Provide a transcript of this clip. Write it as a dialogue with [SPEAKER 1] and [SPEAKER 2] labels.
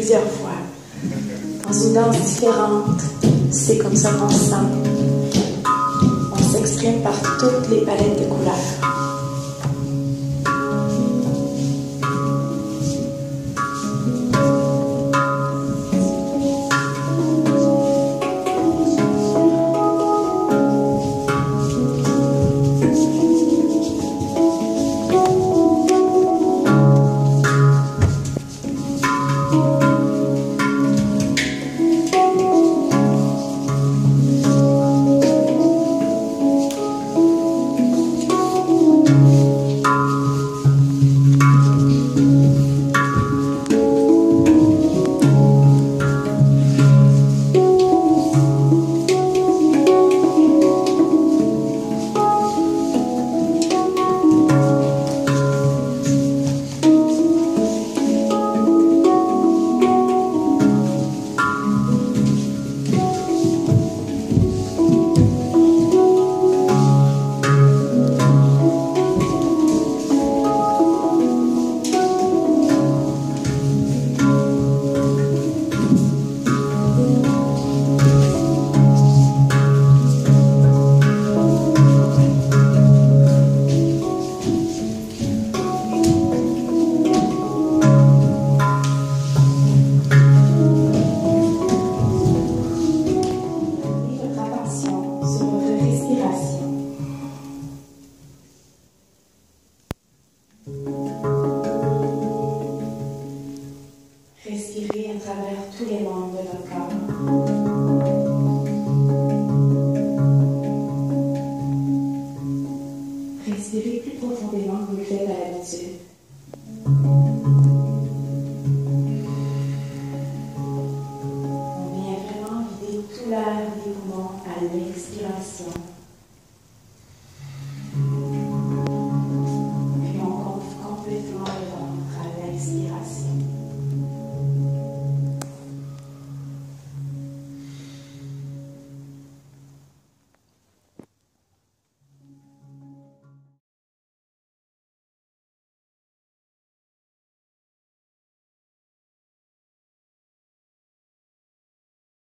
[SPEAKER 1] plusieurs fois, dans une danse différente. C'est comme ça qu'on sent. On s'exprime par toutes les palettes de couleurs.